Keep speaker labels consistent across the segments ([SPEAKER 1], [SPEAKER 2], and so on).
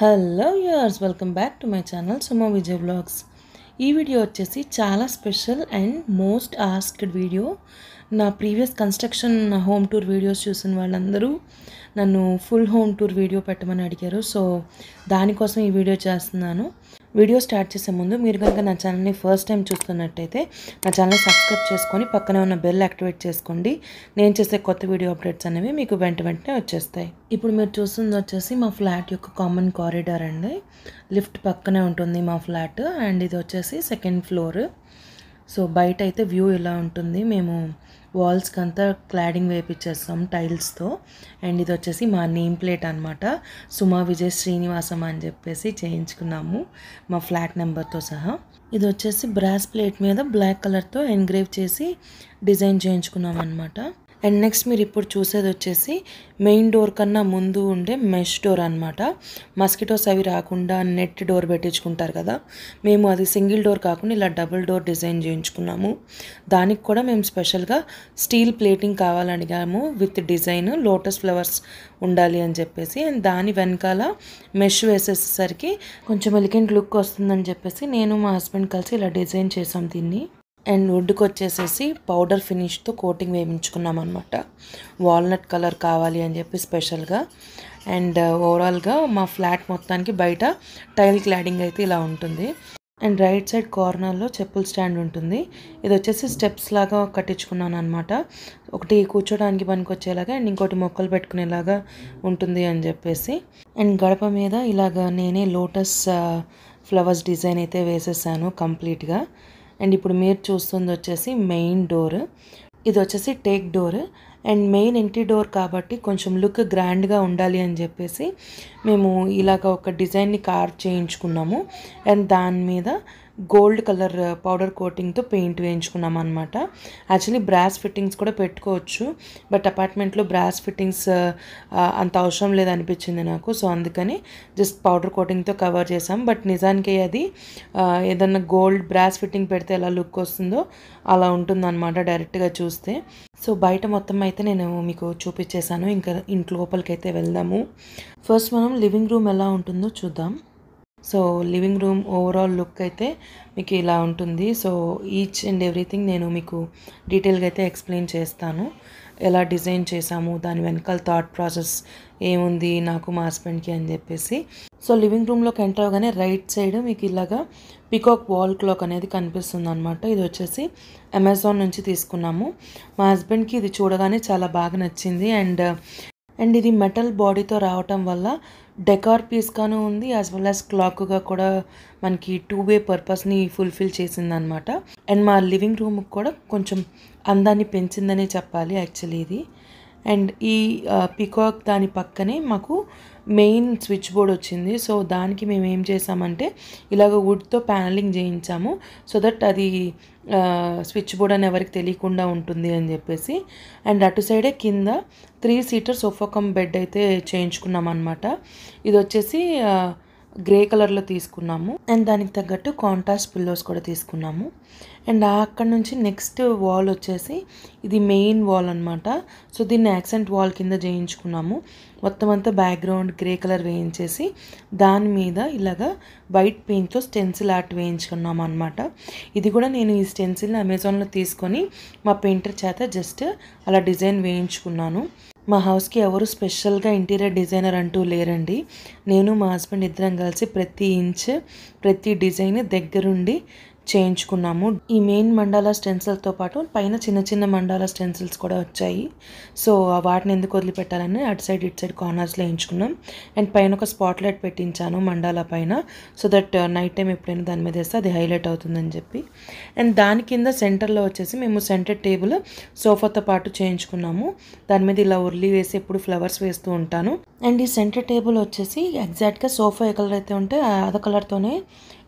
[SPEAKER 1] Hello yours welcome back to my channel Sumo Vijay vlogs ఈ video వచ్చేసి చాలా special and most asked video నా previous construction home tour videos చూసిన వాళ్ళందరూ నన్ను ఫుల్ హోమ్ టూర్ వీడియో పెట్టమని అడిగారు. సో దానికోసం ఈ వీడియో చేస్తున్నాను. వీడియో స్టార్ట్ చేసే ముందు మీరు కనుక నా ఛానల్ని ఫస్ట్ టైం చూస్తున్నట్టయితే నా ఛానల్ సబ్స్క్రైబ్ చేసుకొని పక్కనే ఉన్న బెల్ యాక్టివేట్ చేసుకోండి. నేను చేసే కొత్త వీడియో అప్డేట్స్ అనేవి మీకు వెంట వెంటనే వచ్చేస్తాయి. ఇప్పుడు మీరు చూస్తుంది వచ్చేసి మా ఫ్లాట్ యొక్క కామన్ కారిడార్ అండి. లిఫ్ట్ పక్కనే ఉంటుంది మా ఫ్లాట్ అండ్ ఇది వచ్చేసి సెకండ్ ఫ్లోర్ సో బయట అయితే వ్యూ ఇలా ఉంటుంది. మేము వాల్స్కి అంతా క్లాడింగ్ వేపించేస్తాం టైల్స్తో. అండ్ ఇది వచ్చేసి మా నేమ్ ప్లేట్ అనమాట సుమా విజయ్ శ్రీనివాసం అని చెప్పేసి చేయించుకున్నాము మా ఫ్లాట్ నెంబర్తో సహా. ఇది వచ్చేసి బ్రాస్ ప్లేట్ మీద బ్లాక్ కలర్తో ఎంగ్రేవ్ చేసి డిజైన్ చేయించుకున్నాం అనమాట అండ్ నెక్స్ట్ మీరు ఇప్పుడు చూసేది వచ్చేసి మెయిన్ డోర్ కన్నా ముందు ఉండే మెష్ డోర్ అనమాట మస్కిటోస్ అవి రాకుండా నెట్ డోర్ పెట్టించుకుంటారు కదా. మేము అది సింగిల్ డోర్ కాకుండా ఇలా డబుల్ డోర్ డిజైన్ చేయించుకున్నాము. దానికి కూడా మేము స్పెషల్గా స్టీల్ ప్లేటింగ్ కావాలడిగాము విత్ డిజైన్ లోటస్ ఫ్లవర్స్ ఉండాలి అని చెప్పేసి. అండ్ దాని వెనకాల మెష్ వేసేసరికి కొంచెం ఎలిగెంట్ లుక్ వస్తుందని చెప్పేసి నేను మా హస్బెండ్ కలిసి ఇలా డిజైన్ చేసాం దీన్ని. అండ్ వుడ్కి వచ్చేసేసి పౌడర్ ఫినిష్తో కోటింగ్ వేయించుకున్నాం అనమాట వాల్నట్ కలర్ కావాలి అని చెప్పి స్పెషల్గా. అండ్ uh, ఓవరాల్గా మా ఫ్లాట్ మొత్తానికి బయట టైల్ క్లాడింగ్ అయితే ఇలా ఉంటుంది. అండ్ రైట్ సైడ్ కార్నర్లో చెప్పుల స్టాండ్ ఉంటుంది. ఇది వచ్చేసి స్టెప్స్ లాగా కట్టించుకున్నాను అనమాట ఒకటి కూర్చోడానికి పనికి వచ్చేలాగా అండ్ ఇంకోటి మొక్కలు పెట్టుకునేలాగా ఉంటుంది అని చెప్పేసి. అండ్ గడప మీద ఇలాగ నేనే లోటస్ uh, ఫ్లవర్స్ డిజైన్ అయితే వేసేసాను కంప్లీట్గా. అండ్ ఇప్పుడు మీరు చూస్తుంది వచ్చేసి మెయిన్ డోర్. ఇది వచ్చేసి టేక్ డోర్. అండ్ మెయిన్ ఇంటి డోర్ కాబట్టి కొంచెం లుక్ గ్రాండ్గా ఉండాలి అని చెప్పేసి మేము ఇలాగ ఒక డిజైన్ని కార్వ్ చేయించుకున్నాము. అండ్ దాని మీద గోల్డ్ కలర్ పౌడర్ కోటింగ్తో పెయింట్ వేయించుకున్నాం అనమాట యాక్చువల్లీ బ్రాస్ ఫిట్టింగ్స్ కూడా పెట్టుకోవచ్చు. బట్ అపార్ట్మెంట్లో బ్రాస్ ఫిట్టింగ్స్ అంత అవసరం లేదనిపించింది నాకు. సో అందుకని జస్ట్ పౌడర్ కోటింగ్తో కవర్ చేసాం బట్ నిజానికి అది ఏదన్నా గోల్డ్ బ్రాస్ ఫిట్టింగ్ పెడితే ఎలా లుక్ వస్తుందో అలా ఉంటుందన్నమాట డైరెక్ట్గా చూస్తే. సో బయట మొత్తం అయితే నేను మీకు చూపించేశాను. ఇంకా ఇంటి లోపలికైతే వెళ్దాము. ఫస్ట్ మనం లివింగ్ రూమ్ ఎలా ఉంటుందో చూద్దాం. So living room overall look అయితే మీకు ఇలా ఉంటుంది. సో ఈచ్ అండ్ ఎవ్రీథింగ్ నేను మీకు డీటెయిల్గా అయితే ఎక్స్ప్లెయిన్ చేస్తాను. ఎలా డిజైన్ చేసాము దాని వెనకాల థాట్ ప్రాసెస్ ఏముంది నాకు మా హస్బెండ్కి అని చెప్పేసి. సో లివింగ్ రూమ్లోకి ఎంటర్ అవగానే రైట్ సైడ్ మీకు ఇలాగా పికాక్ వాల్ క్లాక్ అనేది కనిపిస్తుంది అనమాట ఇది వచ్చేసి అమెజాన్ నుంచి తీసుకున్నాము. మా హస్బెండ్కి ఇది చూడగానే చాలా బాగా నచ్చింది. అండ్ అండ్ ఇది మెటల్ బాడీతో రావటం వల్ల డెకార్ పీస్గాను ఉంది యాజ్ వెల్ యాజ్ క్లాక్గా కూడా మనకి టూ వే పర్పస్ని ఫుల్ఫిల్ చేసిందనమాట అండ్ మా లివింగ్ రూమ్కి కూడా కొంచెం అందాన్ని పెంచిందనే చెప్పాలి యాక్చువల్లీ ఇది. అండ్ ఈ పికాక్ దాని పక్కనే మాకు మెయిన్ స్విచ్ బోర్డ్ వచ్చింది. సో దానికి మేము ఏం చేసామంటే ఇలాగ వుడ్తో ప్యానలింగ్ చేయించాము. సో దట్ అది స్విచ్ బోర్డ్ అని ఎవరికి తెలియకుండా ఉంటుంది అని చెప్పేసి. అండ్ అటు సైడే కింద త్రీ సీటర్ సోఫాకమ్ బెడ్ అయితే చేయించుకున్నాం అనమాట ఇది వచ్చేసి గ్రే కలర్లో తీసుకున్నాము. అండ్ దానికి తగ్గట్టు కాంట్రాస్ట్ పిల్లోస్ కూడా తీసుకున్నాము. అండ్ అక్కడ నుంచి నెక్స్ట్ వాల్ వచ్చేసి ఇది మెయిన్ వాల్ అనమాట సో దీన్ని యాక్సెంట్ వాల్ కింద చేయించుకున్నాము. మొత్తం అంతా బ్యాక్గ్రౌండ్ గ్రే కలర్ వేయించేసి దాని మీద ఇలాగా వైట్ పెయింట్తో స్టెన్సిల్ ఆర్ట్ వేయించుకున్నాము అనమాట ఇది కూడా నేను ఈ స్టెన్సిల్ని అమెజాన్లో తీసుకొని మా పెయింటర్ చేత జస్ట్ అలా డిజైన్ వేయించుకున్నాను. మా హౌస్కి ఎవరు స్పెషల్గా ఇంటీరియర్ డిజైనర్ అంటూ లేరండి. నేను మా హస్బెండ్ ఇద్దరం కలిసి ప్రతి ఇంచ్ ప్రతి డిజైన్ దగ్గరుండి చేయించుకున్నాము. ఈ మెయిన్ మండల స్టెన్సిల్తో పాటు పైన చిన్న చిన్న మండల స్టెన్సిల్స్ కూడా వచ్చాయి. సో వాటిని ఎందుకు వదిలిపెట్టాలని అటు సైడ్ ఇటు సైడ్ కార్నర్స్లో వేయించుకున్నాం. అండ్ పైన ఒక స్పాట్ లైట్ పెట్టించాను మండల పైన. సో దట్ నైట్ టైం ఎప్పుడైనా దాని మీద వేస్తే అది హైలైట్ అవుతుందని చెప్పి. అండ్ దాని కింద సెంటర్లో వచ్చేసి మేము సెంటర్ టేబుల్ సోఫాతో పాటు చేయించుకున్నాము. దాని మీద ఇలా ఉర్లి వేసి ఎప్పుడు ఫ్లవర్స్ వేస్తూ ఉంటాను. అండ్ ఈ సెంటర్ టేబుల్ వచ్చేసి ఎగ్జాక్ట్గా సోఫా ఏ కలర్ అయితే ఉంటే అదే కలర్తోనే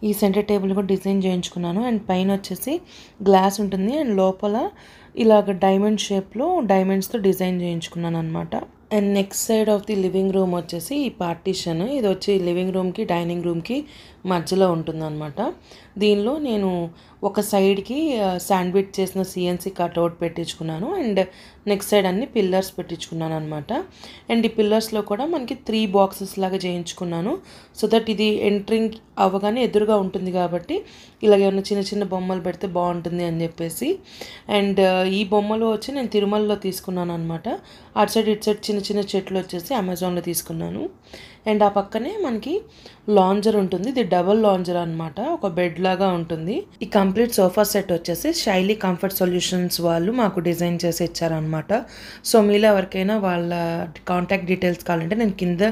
[SPEAKER 1] ఈ సెంటర్ టేబుల్ కూడా డిజైన్ చేయించుకున్నాను. అండ్ పైన వచ్చేసి గ్లాస్ ఉంటుంది. అండ్ లోపల ఇలాగ డైమండ్ షేప్లో డైమండ్స్తో డిజైన్ చేయించుకున్నాను అనమాట and next side of the living room వచ్చేసి ఈ పార్టీషన్. ఇది వచ్చి లివింగ్ రూమ్కి డైనింగ్ రూమ్కి మధ్యలో ఉంటుందన్నమాట. దీనిలో నేను ఒక సైడ్కి శాండ్విచ్ చేసిన సిఎన్సీ కట్అవుట్ పెట్టించుకున్నాను. అండ్ నెక్స్ట్ సైడ్ అన్ని పిల్లర్స్ పెట్టించుకున్నాను అనమాట అండ్ ఈ పిల్లర్స్లో కూడా మనకి త్రీ బాక్సెస్ లాగా చేయించుకున్నాను. సో దట్ ఇది ఎంట్రింగ్ అవ్వగానే ఎదురుగా ఉంటుంది కాబట్టి ఇలాగ ఏమైనా చిన్న చిన్న బొమ్మలు పెడితే బాగుంటుంది అని చెప్పేసి. అండ్ ఈ బొమ్మలు వచ్చి నేను తిరుమలలో తీసుకున్నాను అనమాట అటు సైడ్ ఇటు సైడ్ చిన్న చిన్న చెట్లు వచ్చేసి అమెజాన్లో తీసుకున్నాను. అండ్ ఆ పక్కనే మనకి లాంజర్ ఉంటుంది. ఇది డబల్ లాంజర్ అనమాట ఒక బెడ్ లాగా ఉంటుంది. ఈ కంప్లీట్ సోఫా సెట్ వచ్చేసి శైలి కంఫర్ట్ సొల్యూషన్స్ వాళ్ళు మాకు డిజైన్ చేసి ఇచ్చారనమాట సో మీలో ఎవరికైనా వాళ్ళ కాంటాక్ట్ డీటెయిల్స్ కావాలంటే నేను కింద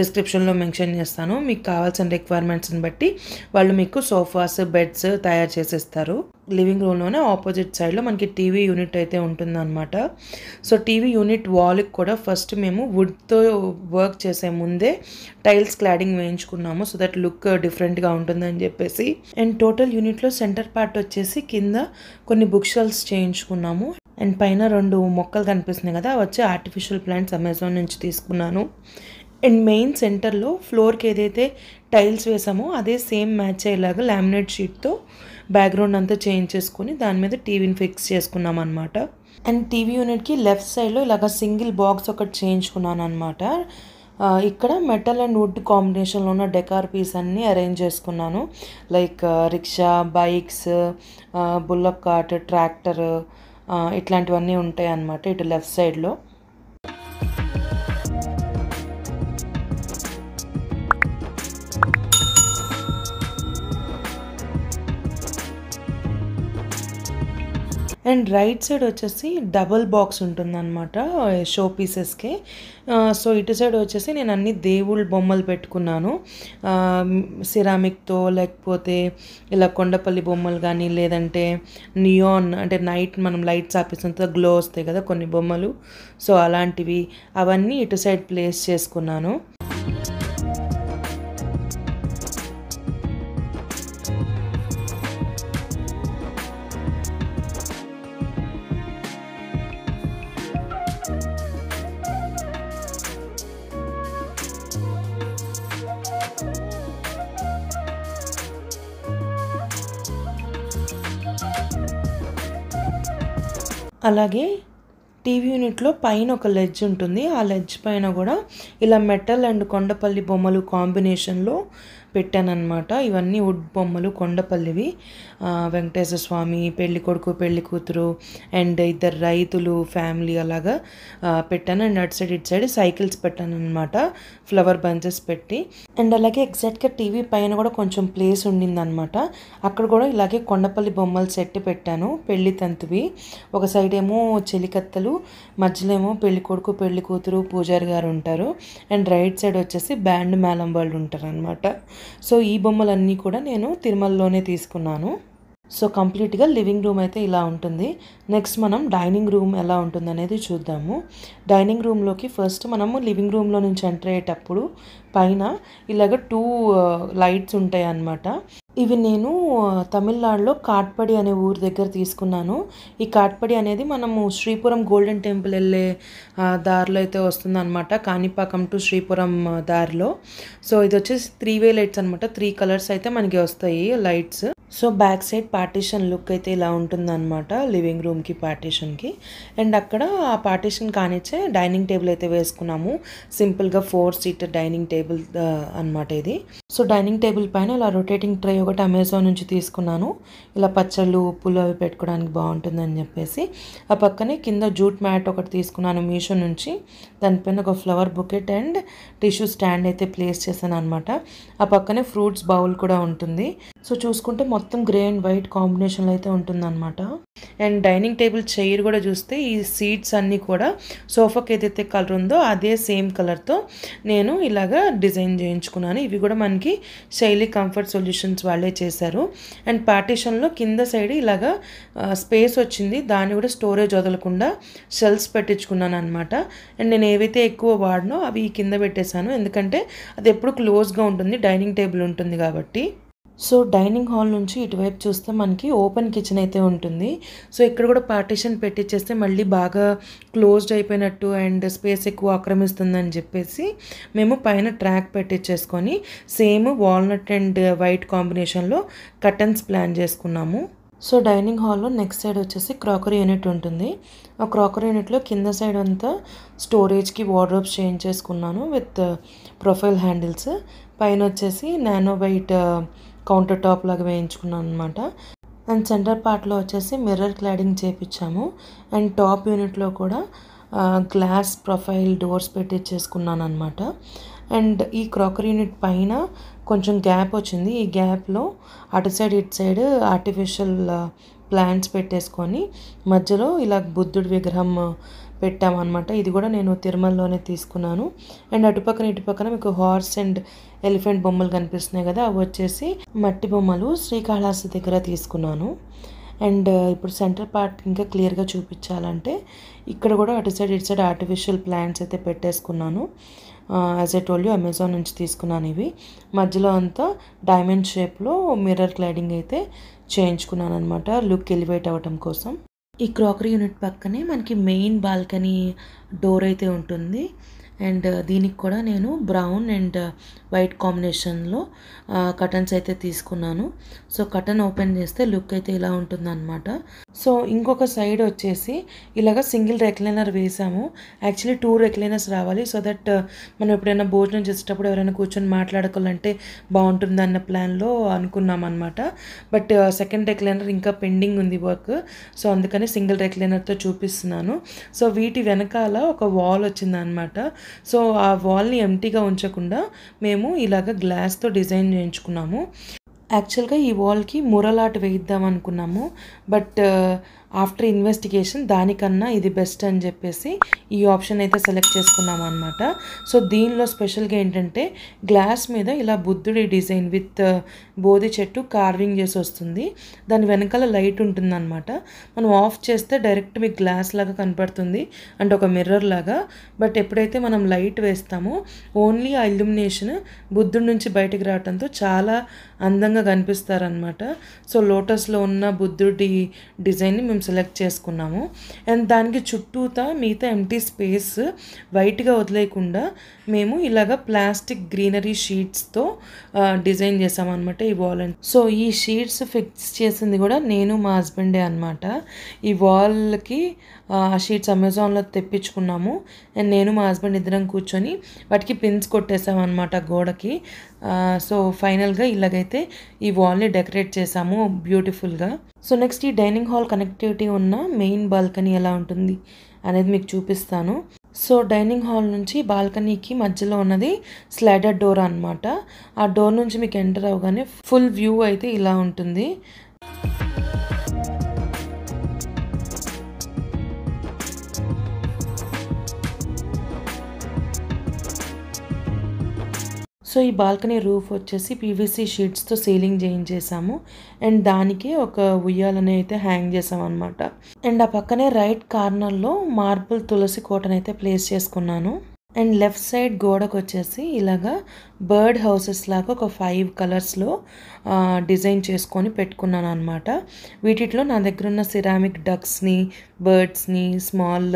[SPEAKER 1] డిస్క్రిప్షన్లో మెన్షన్ చేస్తాను. మీకు కావాల్సిన రిక్వైర్మెంట్స్ని బట్టి వాళ్ళు మీకు సోఫాస్ బెడ్స్ తయారు చేసిస్తారు లివింగ్ రూమ్లోనే ఆపోజిట్ సైడ్లో మనకి టీవీ యూనిట్ అయితే ఉంటుందన్నమాట. సో టీవీ యూనిట్ వాల్కి కూడా ఫస్ట్ మేము వుడ్తో వర్క్ చేసే ముందే టైల్స్ క్లాడింగ్ వేయించుకున్నాము. సో దట్ లుక్ డిఫరెంట్గా ఉంటుందని చెప్పేసి. అండ్ టోటల్ యూనిట్లో సెంటర్ పార్ట్ వచ్చేసి కింద కొన్ని బుక్ షెల్స్ చేయించుకున్నాము. అండ్ పైన రెండు మొక్కలు కనిపిస్తున్నాయి కదా వచ్చి ఆర్టిఫిషియల్ ప్లాంట్స్ అమెజాన్ నుంచి తీసుకున్నాను. అండ్ మెయిన్ సెంటర్లో ఫ్లోర్కి ఏదైతే టైల్స్ వేసామో అదే సేమ్ మ్యాచ్ అయ్యేలాగా లామినేట్ షీట్తో బ్యాక్గ్రౌండ్ అంతా చేంజ్ చేసుకొని దాని మీద టీవీని ఫిక్స్ చేసుకున్నాం అనమాట అండ్ టీవీ యూనిట్కి లెఫ్ట్ సైడ్లో ఇలాగ సింగిల్ బాక్స్ ఒకటి చేయించుకున్నాను అనమాట ఇక్కడ మెటల్ అండ్ వుడ్ కాంబినేషన్లో ఉన్న డెకార్ పీస్ అన్నీ అరేంజ్ చేసుకున్నాను. Like rickshaw bikes bullock cart tractor ఇట్లాంటివన్నీ ఉంటాయి అన్నమాట ఇటు లెఫ్ట్ సైడ్లో అండ్ రైట్ సైడ్ వచ్చేసి డబుల్ బాక్స్ ఉంటుందన్నమాట షో పీసెస్కి. సో ఇటు సైడ్ వచ్చేసి నేను అన్ని దేవుళ్ళ బొమ్మలు పెట్టుకున్నాను. సిరామిక్తో లేకపోతే ఇలా కొండపల్లి బొమ్మలు కానీ లేదంటే నియాన్ అంటే నైట్ మనం లైట్స్ ఆపేసినంత గ్లో వస్తాయి కదా కొన్ని బొమ్మలు. సో అలాంటివి అవన్నీ ఇటు సైడ్ ప్లేస్ చేసుకున్నాను. అలాగే టీవీ యూనిట్లో పైన ఒక లెడ్జ్ ఉంటుంది. ఆ లెడ్జ్ పైన కూడా ఇలా మెటల్ అండ్ కొండపల్లి బొమ్మలు కాంబినేషన్లో పెట్టానన్నమాట. ఇవన్నీ వుడ్ బొమ్మలు కొండపల్లివి. వెంకటేశ్వర స్వామి పెళ్ళి కొడుకు పెళ్ళి కూతురు అండ్ ఇద్దరు రైతులు ఫ్యామిలీ అలాగా పెట్టాను. అండ్ అటు సైడ్ ఇటు సైడ్ సైకిల్స్ పెట్టాను అనమాట ఫ్లవర్ బంచెస్ పెట్టి. అండ్ అలాగే ఎగ్జాక్ట్గా టీవీ పైన కూడా కొంచెం ప్లేస్ ఉండిందనమాట అక్కడ కూడా ఇలాగే కొండపల్లి బొమ్మలు సెట్ పెట్టాను పెళ్ళి తంతువి. ఒక సైడ్ ఏమో చెలికత్తలు మధ్యలో ఏమో పెళ్ళి కొడుకు పెళ్ళి కూతురు పూజారి గారు ఉంటారు. అండ్ రైట్ సైడ్ వచ్చేసి బ్యాండ్ మేళం వాళ్ళు ఉంటారు అనమాట సో ఈ బొమ్మలన్నీ కూడా నేను తిరుమలలోనే తీసుకున్నాను. సో కంప్లీట్గా లివింగ్ రూమ్ అయితే ఇలా ఉంటుంది. నెక్స్ట్ మనం డైనింగ్ రూమ్ ఎలా ఉంటుంది అనేది చూద్దాము. డైనింగ్ రూమ్లోకి ఫస్ట్ మనము లివింగ్ రూమ్లో నుంచి ఎంటర్ అయ్యేటప్పుడు పైన ఇలాగ టూ లైట్స్ ఉంటాయి అన్నమాట ఇవి నేను తమిళనాడులో కాట్పడి అనే ఊరు దగ్గర తీసుకున్నాను. ఈ కాట్పడి అనేది మనము శ్రీపురం గోల్డెన్ టెంపుల్ వెళ్ళే దారిలో అయితే వస్తుంది అనమాట కాణిపాకం టు శ్రీపురం దారిలో. సో ఇది వచ్చేసి త్రీ వే లైట్స్ అనమాట త్రీ కలర్స్ అయితే మనకి వస్తాయి lights. So back side partition look అయితే ఇలా ఉంటుందన్నమాట లివింగ్ రూమ్కి పార్టీషన్కి. అండ్ అక్కడ ఆ పార్టీషన్ కానిచ్చే డైనింగ్ టేబుల్ అయితే వేసుకున్నాము. సింపుల్గా ఫోర్ సీటర్ డైనింగ్ టేబుల్ అనమాట ఇది. సో డైనింగ్ టేబుల్ పైన ఇలా రొటేటింగ్ ట్రే ఒకటి అమెజాన్ నుంచి తీసుకున్నాను. ఇలా పచ్చళ్ళు ఉప్పులు అవి పెట్టుకోవడానికి బాగుంటుందని చెప్పేసి. ఆ పక్కనే కింద జూట్ మ్యాట్ ఒకటి తీసుకున్నాను మీషో నుంచి. దానిపైన ఒక flower bouquet and tissue stand అయితే ప్లేస్ చేశాను అనమాట ఆ పక్కనే ఫ్రూట్స్ బౌల్ కూడా ఉంటుంది. సో చూసుకుంటే మొత్తం గ్రే అండ్ వైట్ కాంబినేషన్లో అయితే ఉంటుందన్నమాట. అండ్ డైనింగ్ టేబుల్ చైర్ కూడా చూస్తే ఈ సీట్స్ అన్నీ కూడా సోఫాకి ఏదైతే కలర్ ఉందో అదే సేమ్ కలర్తో నేను ఇలాగా డిజైన్ చేయించుకున్నాను. ఇవి కూడా మనకి శైలి కంఫర్ట్ సొల్యూషన్స్ వాళ్ళే చేశారు. అండ్ పార్టీషన్లో కింద సైడ్ ఇలాగా స్పేస్ వచ్చింది. దాన్ని కూడా స్టోరేజ్ వదలకుండా షెల్స్ పెట్టించుకున్నాను అనమాట అండ్ నేను ఏవైతే ఎక్కువ వాడినో అవి కింద పెట్టేశాను. ఎందుకంటే అది ఎప్పుడు క్లోజ్గా ఉంటుంది డైనింగ్ టేబుల్ ఉంటుంది కాబట్టి. సో డైనింగ్ హాల్ నుంచి ఇటువైపు చూస్తే మనకి ఓపెన్ కిచెన్ అయితే ఉంటుంది. సో ఇక్కడ కూడా పార్టీషన్ పెట్టించేస్తే మళ్ళీ బాగా క్లోజ్డ్ అయిపోయినట్టు అండ్ స్పేస్ ఎక్కువ ఆక్రమిస్తుందని చెప్పేసి మేము పైన ట్రాక్ పెట్టించేసుకొని సేమ్ వాల్నట్ అండ్ వైట్ కాంబినేషన్లో కటన్స్ ప్లాన్ చేసుకున్నాము. సో డైనింగ్ హాల్లో నెక్స్ట్ సైడ్ వచ్చేసి క్రాకరీ యూనిట్ ఉంటుంది. ఆ క్రాకరీ యూనిట్లో కింద సైడ్ అంతా స్టోరేజ్కి వార్డ్రోబ్స్ చేంజ్ చేసుకున్నాను విత్ ప్రొఫైల్ హ్యాండిల్స్. పైన వచ్చేసి నానో వైట్ కౌంటర్ టాప్ లాగా వేయించుకున్నాను అనమాట అండ్ సెంటర్ పార్ట్లో వచ్చేసి మిర్రర్ క్లాడింగ్ చేపించాము అండ్ టాప్ యూనిట్లో కూడా గ్లాస్ ప్రొఫైల్ డోర్స్ పెట్టించేసుకున్నాను అనమాట అండ్ ఈ క్రాకరీ యూనిట్ పైన కొంచెం గ్యాప్ వచ్చింది. ఈ గ్యాప్లో అటు సైడ్ ఇటు సైడ్ ఆర్టిఫిషియల్ ప్లాంట్స్ పెట్టేసుకొని మధ్యలో ఇలా బుద్ధుడి విగ్రహం పెట్టామన్నమాట. ఇది కూడా నేను తిరుమలలోనే తీసుకున్నాను. అండ్ అటుపక్కన ఇటుపక్కన మీకు హార్స్ అండ్ ఎలిఫెంట్ బొమ్మలు కనిపిస్తున్నాయి కదా అవి వచ్చేసి మట్టి బొమ్మలు శ్రీకాళహస్తి దగ్గర తీసుకున్నాను. అండ్ ఇప్పుడు సెంటర్ పార్ట్ ఇంకా క్లియర్గా చూపించాలంటే ఇక్కడ కూడా అటు సైడ్ ఇటు సైడ్ ఆర్టిఫిషియల్ ప్లాంట్స్ అయితే పెట్టేసుకున్నాను. As I told you Amazon నుంచి తీసుకున్నాను ఇవి. మధ్యలో అంతా డైమండ్ షేప్లో మిర్రర్ క్లైడింగ్ అయితే చేయించుకున్నాను అనమాట లుక్ ఎలివేట్ అవ్వటం కోసం. ఈ క్రాకరీ యూనిట్ పక్కనే మనకి మెయిన్ బాల్కనీ డోర్ అయితే ఉంటుంది. అండ్ దీనికి కూడా నేను బ్రౌన్ అండ్ వైట్ కాంబినేషన్లో కటన్స్ అయితే తీసుకున్నాను. సో కటన్ ఓపెన్ చేస్తే లుక్ అయితే ఇలా ఉంటుందన్నమాట. సో ఇంకొక సైడ్ వచ్చేసి ఇలాగ సింగిల్ రెక్లైనర్ వేసాము. యాక్చువల్లీ టూ రెక్లైనర్స్ రావాలి. సో దట్ మనం ఎప్పుడైనా భోజనం చేసేటప్పుడు ఎవరైనా కూర్చొని మాట్లాడుకోవాలంటే బాగుంటుంది అన్న ప్లాన్లో అనుకున్నాం అనమాట బట్ సెకండ్ రెక్లైనర్ ఇంకా పెండింగ్ ఉంది వర్క్. సో అందుకని సింగిల్ రెక్లైనర్తో చూపిస్తున్నాను. సో వీటి వెనకాల ఒక వాల్ వచ్చిందనమాట సో ఆ వాల్ని ఎంటీగా ఉంచకుండా మేము ఇలాగ గ్లాస్తో డిజైన్ చేయించుకున్నాము. యాక్చువల్గా ఈ వాల్కి మురలాట్ వేయిద్దాం అనుకున్నాము. బట్ ఆఫ్టర్ ఇన్వెస్టిగేషన్ దానికన్నా ఇది బెస్ట్ అని చెప్పేసి ఈ ఆప్షన్ అయితే సెలెక్ట్ చేసుకున్నాం అనమాట సో దీనిలో స్పెషల్గా ఏంటంటే గ్లాస్ మీద ఇలా బుద్ధుడి డిజైన్ విత్ uh, బోధి చెట్టు కార్వింగ్ చేసి వస్తుంది. దాని వెనకాల లైట్ ఉంటుందన్నమాట. మనం ఆఫ్ చేస్తే డైరెక్ట్ మీకు గ్లాస్ లాగా కనపడుతుంది. అంటే ఒక మిర్రర్ లాగా. బట్ ఎప్పుడైతే మనం లైట్ వేస్తామో ఓన్లీ ఆ ఇల్యూమినేషన్ బుద్ధుడి నుంచి బయటకు రావడంతో చాలా అందంగా కనిపిస్తారనమాట సో లోటస్లో ఉన్న బుద్ధుడి డిజైన్ని మేము సెలెక్ట్ చేసుకున్నాము. అండ్ దానికి చుట్టూతా మిగతా ఎంటీ స్పేస్ వైట్గా వదిలేయకుండా మేము ఇలాగ ప్లాస్టిక్ గ్రీనరీ షీట్స్తో డిజైన్ చేసామన్నమాట ఈ వాల్ సో ఈ షీట్స్ ఫిక్స్ చేసింది కూడా నేను మా హస్బెండే అనమాట ఈ వాల్కి ఆ షీట్స్ అమెజాన్లో తెప్పించుకున్నాము. అండ్ నేను మా హస్బెండ్ ఇద్దరం కూర్చొని వాటికి పిన్స్ కొట్టేసామన్నమాట గోడకి. సో ఫైనల్గా ఇలాగైతే ఈ వాల్ని డెకరేట్ చేసాము బ్యూటిఫుల్గా. సో నెక్స్ట్ ఈ డైనింగ్ హాల్ కనెక్టివిటీ ఉన్న మెయిన్ బాల్కనీ ఎలా ఉంటుంది అనేది మీకు చూపిస్తాను. సో డైనింగ్ హాల్ నుంచి బాల్కనీకి మధ్యలో ఉన్నది స్లైడర్ డోర్ అనమాట ఆ డోర్ నుంచి మీకు ఎంటర్ అవగానే ఫుల్ వ్యూ అయితే ఇలా ఉంటుంది. సో ఈ బాల్కనీ రూఫ్ వచ్చేసి పీవీసీ షీట్స్తో సీలింగ్ చేయించేసాము. అండ్ దానికి ఒక ఉయ్యాలని అయితే హ్యాంగ్ చేసామన్నమాట. అనమాట అండ్ ఆ పక్కనే రైట్ కార్నర్లో మార్బుల్ తులసి కోటనైతే అయితే ప్లేస్ చేసుకున్నాను. అండ్ లెఫ్ట్ సైడ్ గోడకు వచ్చేసి ఇలాగా బర్డ్ హౌసెస్ లాగా ఒక ఫైవ్ కలర్స్లో డిజైన్ చేసుకొని పెట్టుకున్నాను అనమాట వీటిలో నా దగ్గర ఉన్న సిరామిక్ డక్స్ని బర్డ్స్ని స్మాల్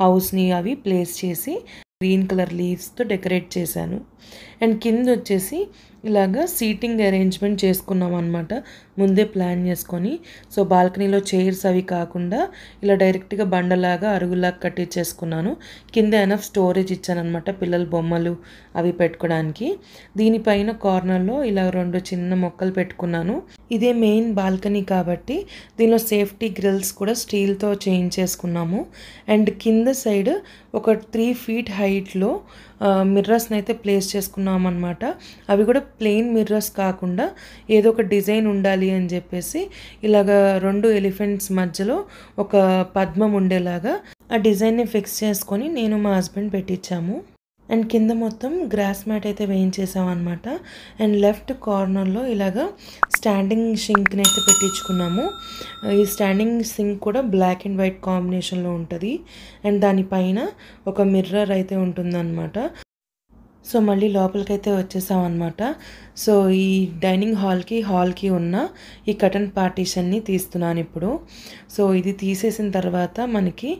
[SPEAKER 1] హౌస్ని అవి ప్లేస్ చేసి గ్రీన్ కలర్ లీవ్స్తో డెకరేట్ చేశాను. అండ్ కింద వచ్చేసి ఇలాగా సీటింగ్ అరేంజ్మెంట్ చేసుకున్నాం అనమాట ముందే ప్లాన్ చేసుకొని. సో బాల్కనీలో చైర్స్ అవి కాకుండా ఇలా డైరెక్ట్గా బండలాగా అరుగులాగా కట్టించేసుకున్నాను కింద ఎనఫ్ స్టోరేజ్ ఇచ్చానమాట పిల్లల బొమ్మలు అవి పెట్టుకోవడానికి దీనిపైన కార్నర్లో ఇలా రెండు చిన్న మొక్కలు పెట్టుకున్నాను. ఇదే మెయిన్ బాల్కనీ కాబట్టి దీనిలో సేఫ్టీ గ్రిల్స్ కూడా స్టీల్తో చేయించేసుకున్నాము. అండ్ కింద సైడ్ ఒక త్రీ ఫీట్ హైట్లో మిర్రర్స్ని అయితే ప్లేస్ చేసుకున్నాం అనమాట అవి కూడా ప్లెయిన్ మిర్రర్స్ కాకుండా ఏదో ఒక డిజైన్ ఉండాలి అని చెప్పేసి ఇలాగ రెండు ఎలిఫెంట్స్ మధ్యలో ఒక పద్మం ఉండేలాగా ఆ డిజైన్ని ఫిక్స్ చేసుకొని నేను మా హస్బెండ్ పెట్టించాము. అండ్ కింద మొత్తం గ్రాస్ మ్యాట్ అయితే వేయించేసాం అనమాట అండ్ లెఫ్ట్ కార్నర్లో ఇలాగా స్టాండింగ్ సింక్ని అయితే పెట్టించుకున్నాము. ఈ స్టాండింగ్ సింక్ కూడా బ్లాక్ అండ్ వైట్ కాంబినేషన్లో ఉంటుంది. అండ్ దానిపైన ఒక మిర్రర్ అయితే ఉంటుందన్నమాట. సో మళ్ళీ లోపలికి అయితే వచ్చేసాం అనమాట సో ఈ డైనింగ్ హాల్కి హాల్కి ఉన్న ఈ కటన్ పార్టీషన్ని తీస్తున్నాను ఇప్పుడు. సో ఇది తీసేసిన తర్వాత మనకి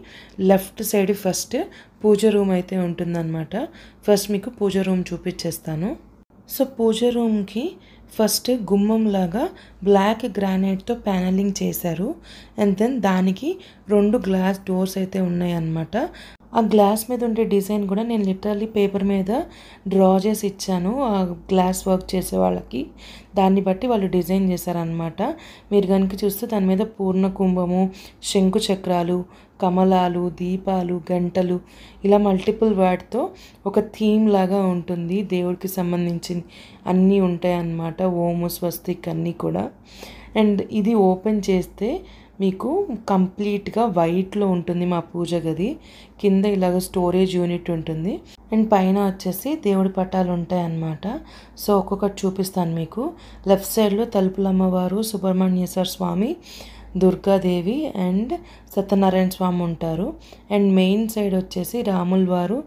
[SPEAKER 1] left side first puja room అయితే ఉంటుందన్నమాట. ఫస్ట్ మీకు పూజ రూమ్ చూపించేస్తాను సో పూజ రూమ్కి ఫస్ట్ గుమ్మంలాగా బ్లాక్ గ్రానైట్తో ప్యానలింగ్ చేశారు. అండ్ దెన్ దానికి రెండు గ్లాస్ డోర్స్ అయితే ఉన్నాయన్నమాట. ఆ గ్లాస్ మీద ఉండే డిజైన్ కూడా నేను లిటరల్లీ పేపర్ మీద డ్రా చేసి ఇచ్చాను. ఆ గ్లాస్ వర్క్ చేసే వాళ్ళకి. దాన్ని బట్టి వాళ్ళు డిజైన్ చేశారనమాట మీరు కనుక చూస్తే దాని మీద పూర్ణ కుంభము శంకు చక్రాలు కమలాలు దీపాలు గంటలు ఇలా మల్టిపుల్ వాటితో ఒక థీమ్ లాగా ఉంటుంది. దేవుడికి సంబంధించి అన్నీ ఉంటాయి అన్నమాట ఓము స్వస్తిక్ అన్నీ కూడా. అండ్ ఇది ఓపెన్ చేస్తే మీకు కంప్లీట్గా వైట్లో ఉంటుంది మా పూజ గది. కింద ఇలాగ స్టోరేజ్ యూనిట్ ఉంటుంది. అండ్ పైన వచ్చేసి దేవుడి పటాలు ఉంటాయి అన్నమాట సో ఒక్కొక్కటి చూపిస్తాను మీకు. లెఫ్ట్ సైడ్లో తలుపులమ్మవారు సుబ్రహ్మణ్యేశ్వర స్వామి దుర్గాదేవి అండ్ సత్యనారాయణ స్వామి ఉంటారు. అండ్ మెయిన్ సైడ్ వచ్చేసి రాముల వారు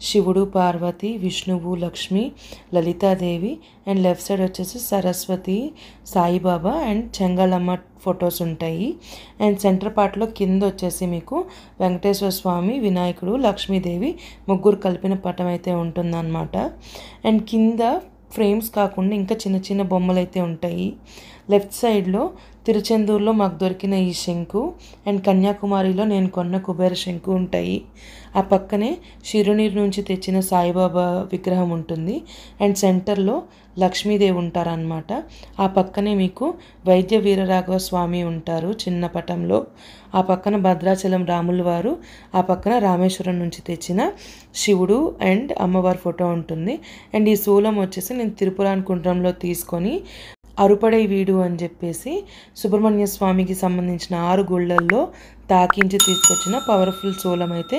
[SPEAKER 1] శివుడు పార్వతి విష్ణువు Lakshmi Lalitadevi and left side వచ్చేసి సరస్వతి సాయిబాబా అండ్ చెంగలమ్మ ఫొటోస్ ఉంటాయి. అండ్ సెంటర్ పార్ట్లో కింద వచ్చేసి మీకు వెంకటేశ్వర స్వామి వినాయకుడు లక్ష్మీదేవి ముగ్గురు కలిపిన పటం అయితే ఉంటుందన్నమాట. అండ్ కింద ఫ్రేమ్స్ కాకుండా ఇంకా చిన్న చిన్న బొమ్మలు అయితే ఉంటాయి. లెఫ్ట్ సైడ్లో తిరుచెందూరులో మాకు దొరికిన ఈ శంకు అండ్ కన్యాకుమారిలో నేను కొన్న కుబేర శంకు ఉంటాయి. ఆ పక్కనే శిరునీరు నుంచి తెచ్చిన సాయిబాబా విగ్రహం ఉంటుంది. అండ్ సెంటర్లో లక్ష్మీదేవి ఉంటారనమాట ఆ పక్కనే మీకు వైద్య వీరరాఘవ స్వామి ఉంటారు చిన్న పటంలో. ఆ పక్కన భద్రాచలం రాముల వారు ఆ పక్కన రామేశ్వరం నుంచి తెచ్చిన శివుడు అండ్ అమ్మవారి ఫోటో ఉంటుంది. అండ్ ఈ శూలం వచ్చేసి నేను తిరుపురాన్ కుండ్రంలో తీసుకొని అరుపడే వీడు అని చెప్పేసి సుబ్రహ్మణ్య స్వామికి సంబంధించిన ఆరు గుళ్ళల్లో తాకించి తీసుకొచ్చిన పవర్ఫుల్ సోలం అయితే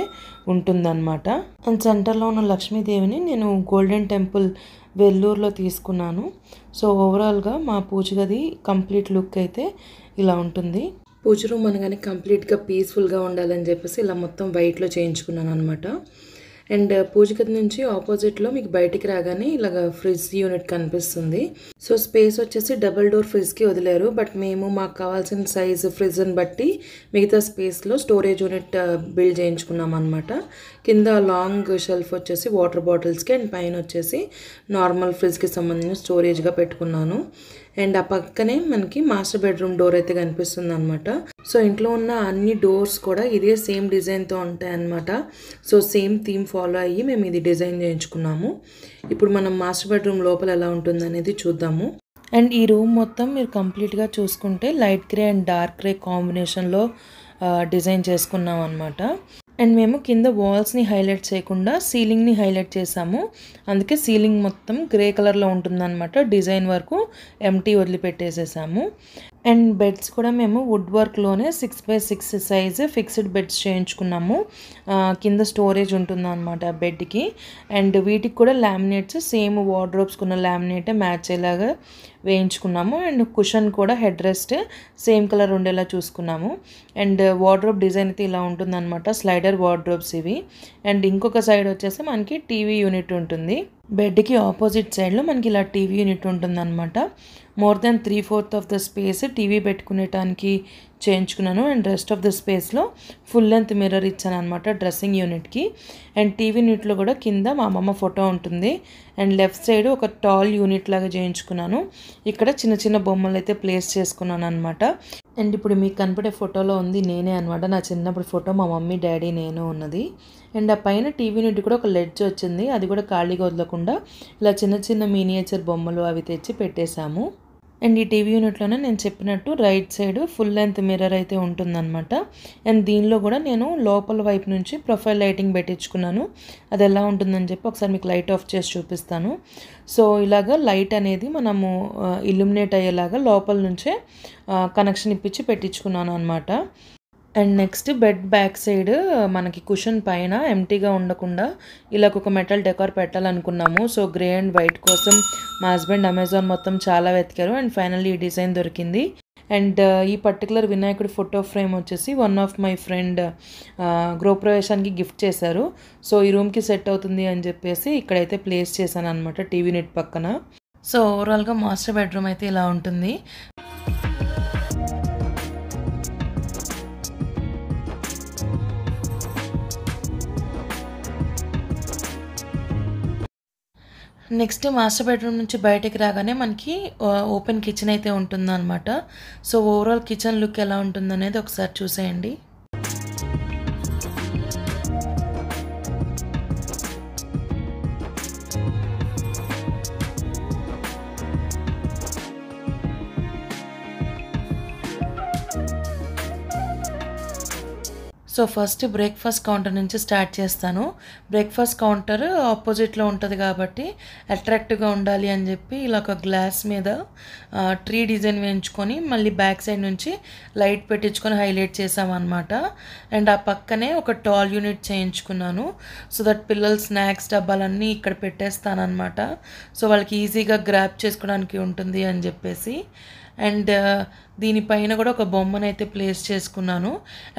[SPEAKER 1] ఉంటుందన్నమాట. అండ్ సెంటర్లో ఉన్న లక్ష్మీదేవిని నేను గోల్డెన్ టెంపుల్ వెల్లూరులో తీసుకున్నాను. సో ఓవరాల్గా మా పూజ గది కంప్లీట్ లుక్ అయితే ఇలా ఉంటుంది. పూజ రూమ్ అనగానే కంప్లీట్గా పీస్ఫుల్గా ఉండాలని చెప్పేసి ఇలా మొత్తం వైట్లో చేయించుకున్నాను అనమాట అండ్ పూజగది నుంచి ఆపోజిట్లో మీకు బయటికి రాగానే ఇలాగ ఫ్రిడ్జ్ యూనిట్ కనిపిస్తుంది. సో స్పేస్ వచ్చేసి డబల్ డోర్ ఫ్రిడ్జ్కి వదిలేరు. బట్ మేము మాకు కావాల్సిన సైజ్ ఫ్రిడ్జ్ని బట్టి మిగతా స్పేస్లో స్టోరేజ్ యూనిట్ బిల్డ్ చేయించుకున్నాం అనమాట కింద లాంగ్ షెల్ఫ్ వచ్చేసి వాటర్ బాటిల్స్కి అండ్ పైన వచ్చేసి నార్మల్ ఫ్రిడ్జ్కి సంబంధించిన స్టోరేజ్గా పెట్టుకున్నాను. అండ్ ఆ పక్కనే మనకి మాస్టర్ బెడ్రూమ్ డోర్ అయితే కనిపిస్తుంది అనమాట సో ఇంట్లో ఉన్న అన్ని డోర్స్ కూడా ఇదే సేమ్ డిజైన్తో ఉంటాయి అనమాట సో సేమ్ థీమ్ ఫాలో అయ్యి మేము ఇది డిజైన్ చేయించుకున్నాము. ఇప్పుడు మనం మాస్టర్ బెడ్రూమ్ లోపల ఎలా ఉంటుంది అనేది చూద్దాము. అండ్ ఈ రూమ్ మొత్తం మీరు కంప్లీట్గా చూసుకుంటే light grey and dark grey కాంబినేషన్లో డిజైన్ చేసుకున్నాం అనమాట అండ్ మేము కింద వాల్స్ని హైలైట్ చేయకుండా సీలింగ్ని హైలైట్ చేసాము అందుకే సీలింగ్ మొత్తం గ్రే కలర్లో ఉంటుందన్నమాట. డిజైన్ వరకు ఎంటీ వదిలిపెట్టేసేసాము. అండ్ బెడ్స్ కూడా మేము wood వర్క్లోనే six by six size fixed beds చేయించుకున్నాము. కింద స్టోరేజ్ ఉంటుందన్నమాట బెడ్కి. అండ్ వీటికి కూడా లామినేట్స్ సేమ్ వార్డ్రోబ్స్కున్న లామినేటే మ్యాచ్ అయ్యేలాగా వేయించుకున్నాము. అండ్ కుషన్ కూడా హెడ్ రెస్ట్ సేమ్ కలర్ ఉండేలా చూసుకున్నాము. అండ్ వార్డ్రోబ్ డిజైన్ అయితే ఇలా ఉంటుందన్నమాట. స్లైడర్ వార్డ్రోబ్స్ ఇవి. అండ్ ఇంకొక సైడ్ వచ్చేసి మనకి టీవీ యూనిట్ ఉంటుంది. బెడ్కి ఆపోజిట్ సైడ్లో మనకి ఇలా టీవీ యూనిట్ ఉంటుందన్నమాట. More than three fourth of the space TV పెట్టుకునేటానికి చేయించుకున్నాను. అండ్ రెస్ట్ ఆఫ్ ద స్పేస్లో ఫుల్ లెంత్ మిర్రర్ ఇచ్చాను అనమాట డ్రెస్సింగ్ యూనిట్కి. అండ్ టీవీ యూనిట్లో కూడా కింద మా అమ్మమ్మ ఫోటో ఉంటుంది. అండ్ లెఫ్ట్ సైడ్ ఒక టాల్ యూనిట్ లాగా చేయించుకున్నాను. ఇక్కడ చిన్న చిన్న బొమ్మలు అయితే ప్లేస్ చేసుకున్నాను అనమాట అండ్ ఇప్పుడు మీకు కనపడే ఫోటోలో ఉంది నేనే అనమాట నా చిన్నప్పుడు ఫోటో మా మమ్మీ డాడీ నేను ఉన్నది. అండ్ ఆ పైన టీవీ నుండి కూడా ఒక లెడ్జ్ వచ్చింది. అది కూడా ఖాళీగా వదలకుండా ఇలా చిన్న చిన్న మినియేచర్ బొమ్మలు అవి తెచ్చి పెట్టేశాము. అండ్ ఈ టీవీ యూనిట్లోనే నేను చెప్పినట్టు right side full length mirror అయితే ఉంటుందన్నమాట. అండ్ దీనిలో కూడా నేను లోపల వైపు నుంచి ప్రొఫైల్ లైటింగ్ పెట్టించుకున్నాను. అది ఎలా ఉంటుందని చెప్పి ఒకసారి మీకు లైట్ ఆఫ్ చేసి చూపిస్తాను. సో ఇలాగ లైట్ అనేది మనము ఇల్యూమినేట్ అయ్యేలాగా లోపల నుంచే కనెక్షన్ ఇప్పించి పెట్టించుకున్నాను అనమాట and next bed back side మనకి కుషన్ పైన ఎంటీగా ఉండకుండా ఇలా ఒక మెటల్ డెకార్ పెట్టాలనుకున్నాము. సో గ్రే అండ్ వైట్ కోసం మా హస్బెండ్ అమెజాన్ మొత్తం చాలా వెతికారు అండ్ ఫైనల్లీ ఈ డిజైన్ దొరికింది. అండ్ uh, ఈ పర్టికులర్ వినాయకుడి ఫోటో ఫ్రేమ్ వచ్చేసి one of my friend uh, గృహప్రవేశానికి గిఫ్ట్ చేశారు. సో ఈ రూమ్కి సెట్ అవుతుంది అని చెప్పేసి ఇక్కడైతే ప్లేస్ చేశాను అనమాట టీవీ నెట్ పక్కన. సో ఓవరాల్గా మాస్టర్ బెడ్రూమ్ అయితే ఇలా ఉంటుంది. నెక్స్ట్ మాస్టర్ బెడ్రూమ్ నుంచి బయటకు రాగానే మనకి ఓపెన్ కిచెన్ అయితే ఉంటుందన్నమాట. సో ఓవరాల్ కిచెన్ లుక్ ఎలా ఉంటుందనేది ఒకసారి చూసేయండి. సో ఫస్ట్ బ్రేక్ఫాస్ట్ కౌంటర్ నుంచి స్టార్ట్ చేస్తాను. బ్రేక్ఫాస్ట్ కౌంటర్ ఆపోజిట్లో ఉంటుంది కాబట్టి అట్రాక్టివ్గా ఉండాలి అని చెప్పి ఇలా ఒక గ్లాస్ మీద ట్రీ డిజైన్ వేయించుకొని మళ్ళీ బ్యాక్ సైడ్ నుంచి లైట్ పెట్టించుకొని హైలైట్ చేసామన్నమాట. అండ్ ఆ పక్కనే ఒక టాల్ యూనిట్ చేయించుకున్నాను. సో దట్ పిల్లల స్నాక్స్ డబ్బాలన్నీ ఇక్కడ పెట్టేస్తానమాట సో వాళ్ళకి ఈజీగా గ్రాప్ చేసుకోవడానికి ఉంటుంది అని చెప్పేసి. అండ్ uh, దీనిపైన కూడా ఒక బొమ్మను అయితే ప్లేస్ చేసుకున్నాను.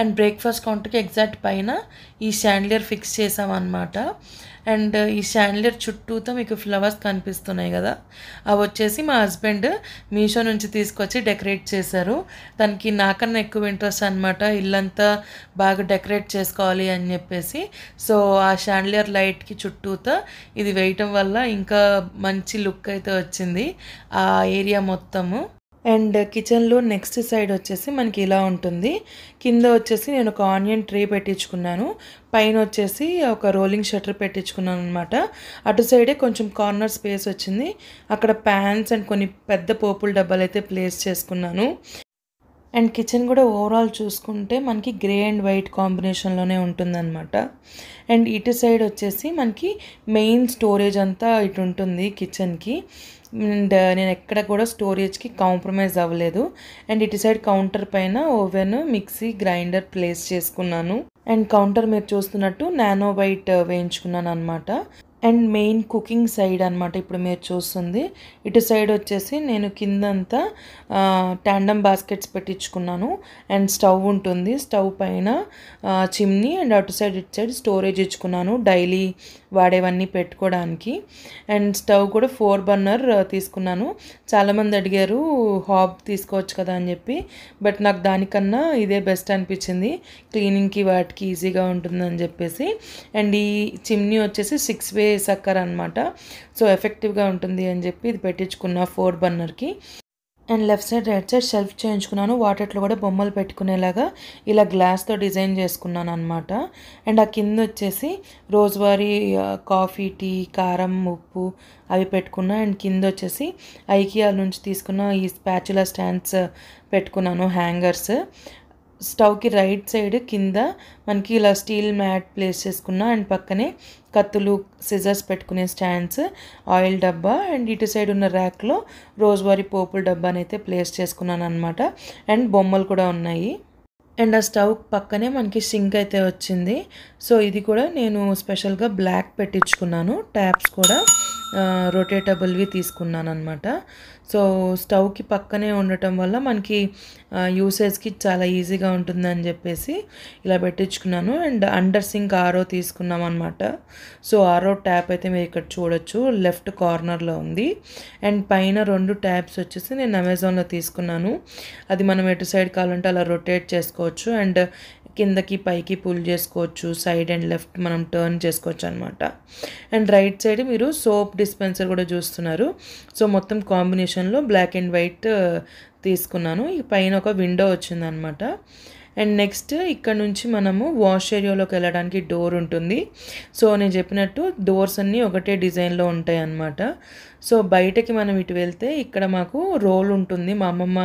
[SPEAKER 1] అండ్ బ్రేక్ఫాస్ట్ కౌంటర్కి ఎగ్జాక్ట్ పైన ఈ షాండ్లియర్ ఫిక్స్ చేసామన్నమాట అండ్ uh, ఈ షాండ్లియర్ చుట్టూతో మీకు ఫ్లవర్స్ కనిపిస్తున్నాయి కదా? అవి వచ్చేసి మా హస్బెండ్ మీషో నుంచి తీసుకొచ్చి డెకరేట్ చేశారు. తనకి నాకన్నా ఎక్కువ ఇంట్రెస్ట్ అనమాట ఇల్లంతా బాగా డెకరేట్ చేసుకోవాలి అని చెప్పేసి. సో ఆ షాండ్లియర్ లైట్కి చుట్టూతో ఇది వేయటం వల్ల ఇంకా మంచి లుక్ అయితే వచ్చింది ఆ ఏరియా మొత్తము. అండ్ కిచెన్లో నెక్స్ట్ సైడ్ వచ్చేసి మనకి ఇలా ఉంటుంది. కింద వచ్చేసి నేను ఒక ఆనియన్ ట్రే పెట్టించుకున్నాను. పైన వచ్చేసి ఒక రోలింగ్ షట్టర్ పెట్టించుకున్నాను అనమాట అటు సైడే కొంచెం కార్నర్ స్పేస్ వచ్చింది. అక్కడ ప్యాన్స్ అండ్ కొన్ని పెద్ద పోపుల డబ్బాలు అయితే ప్లేస్ చేసుకున్నాను. అండ్ కిచెన్ కూడా ఓవరాల్ చూసుకుంటే మనకి గ్రే అండ్ వైట్ కాంబినేషన్లోనే ఉంటుందన్నమాట. అండ్ ఇటు సైడ్ వచ్చేసి మనకి మెయిన్ స్టోరేజ్ అంతా ఇటు ఉంటుంది కిచెన్కి. అండ్ నేను ఎక్కడ కూడా స్టోరేజ్కి కాంప్రమైజ్ అవ్వలేదు. అండ్ ఇటు సైడ్ కౌంటర్ పైన ఓవెన్ మిక్సీ గ్రైండర్ ప్లేస్ చేసుకున్నాను. అండ్ కౌంటర్ మీరు చూస్తున్నట్టు నానో వైట్ వేయించుకున్నాను అనమాట అండ్ మెయిన్ కుకింగ్ సైడ్ అనమాట ఇప్పుడు మీరు చూస్తుంది. ఇటు సైడ్ వచ్చేసి నేను కిందంతా ట్యాండమ్ బాస్కెట్స్ పెట్టించుకున్నాను. అండ్ స్టవ్ ఉంటుంది. స్టవ్ పైన చిమ్నీ అండ్ అటు సైడ్ ఇటు సైడ్ స్టోరేజ్ ఇచ్చుకున్నాను. డైలీ వాడేవన్నీ పెట్టుకోవడానికి. అండ్ స్టవ్ కూడా ఫోర్ బర్నర్ తీసుకున్నాను. చాలామంది అడిగారు హాబ్ తీసుకోవచ్చు కదా అని చెప్పి. బట్ నాకు దానికన్నా ఇదే బెస్ట్ అనిపించింది. క్లీనింగ్కి వాటికి ఈజీగా ఉంటుందని చెప్పేసి. అండ్ ఈ చిమ్నీ వచ్చేసి సిక్స్ వే సక్కర్ అనమాట సో ఎఫెక్టివ్గా ఉంటుంది అని చెప్పి ఇది పెట్టించుకున్న four బర్నర్కి and left side right side shelf చేయించుకున్నాను. వాటిలో కూడా బొమ్మలు పెట్టుకునేలాగా ఇలా గ్లాస్తో డిజైన్ చేసుకున్నాను అనమాట అండ్ ఆ కింద వచ్చేసి రోజువారీ కాఫీ టీ కారం ఉప్పు అవి పెట్టుకున్నా. అండ్ కింద వచ్చేసి ఐకియా నుంచి తీసుకున్న ఈ స్పాచులా స్టాండ్స్ పెట్టుకున్నాను హ్యాంగర్స్. స్టవ్కి రైట్ సైడ్ కింద మనకి ఇలా స్టీల్ మ్యాట్ ప్లేస్ చేసుకున్నా అండ్ పక్కనే కత్తులు సిజర్స్ పెట్టుకునే స్టాండ్స్ ఆయిల్ డబ్బా అండ్ ఇటు సైడ్ ఉన్న ర్యాక్లో రోజువారీ పోపుల డబ్బాని అయితే ప్లేస్ చేసుకున్నాను అనమాట అండ్ బొమ్మలు కూడా ఉన్నాయి. అండ్ ఆ స్టవ్ పక్కనే మనకి సింక్ అయితే వచ్చింది. సో ఇది కూడా నేను స్పెషల్గా బ్లాక్ పెట్టించుకున్నాను. ట్యాప్స్ కూడా రొటేటబుల్వి తీసుకున్నాను అనమాట సో స్టవ్కి పక్కనే ఉండటం వల్ల మనకి యూసేజ్కి చాలా ఈజీగా ఉంటుందని చెప్పేసి ఇలా పెట్టించుకున్నాను. అండ్ అండర్ సింక్ ఆరో తీసుకున్నాం అనమాట సో ఆరో ట్యాప్ అయితే మీరు ఇక్కడ చూడొచ్చు. లెఫ్ట్ కార్నర్లో ఉంది. అండ్ పైన రెండు ట్యాప్స్ వచ్చేసి నేను అమెజాన్లో తీసుకున్నాను. అది మనం ఎటు సైడ్ కావాలంటే అలా రొటేట్ చేసుకోవచ్చు. అండ్ కిందకి పైకి పుల్ చేసుకోవచ్చు సైడ్ అండ్ లెఫ్ట్ మనం టర్న్ చేసుకోవచ్చు అనమాట అండ్ రైట్ సైడ్ మీరు సోప్ డిస్పెన్సర్ కూడా చూస్తున్నారు. సో మొత్తం కాంబినేషన్లో బ్లాక్ అండ్ వైట్ తీసుకున్నాను. ఈ పైన ఒక విండో వచ్చిందనమాట అండ్ నెక్స్ట్ ఇక్కడ నుంచి మనము వాష్ ఏరియాలోకి వెళ్ళడానికి డోర్ ఉంటుంది. సో నేను చెప్పినట్టు డోర్స్ అన్నీ ఒకటే డిజైన్లో ఉంటాయి అన్నమాట. సో బయటకి మనం ఇటు వెళ్తే ఇక్కడ మాకు రోల్ ఉంటుంది. మా అమ్మమ్మ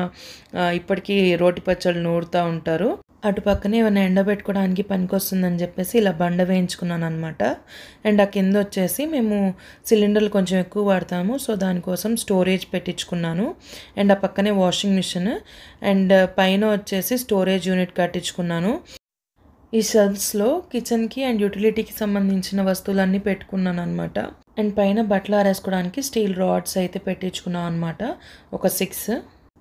[SPEAKER 1] ఇప్పటికీ రోటి పచ్చళ్ళు నూరుతూ ఉంటారు. అటు పక్కనే ఏమైనా ఎండబెట్టుకోవడానికి పనికొస్తుందని చెప్పేసి ఇలా బండ వేయించుకున్నాను అనమాట అండ్ ఆ కింద వచ్చేసి మేము సిలిండర్లు కొంచెం ఎక్కువ వాడతాము. సో దానికోసం స్టోరేజ్ పెట్టించుకున్నాను. అండ్ ఆ పక్కనే వాషింగ్ మిషన్. అండ్ పైన వచ్చేసి స్టోరేజ్ యూనిట్ కట్టించుకున్నాను. ఈ షెల్ఫ్స్లో కిచెన్కి అండ్ యూటిలిటీకి సంబంధించిన వస్తువులన్నీ పెట్టుకున్నాను అనమాట అండ్ పైన బట్టలు ఆరేసుకోవడానికి స్టీల్ రాడ్స్ అయితే పెట్టించుకున్నాను అనమాట ఒక సిక్స్.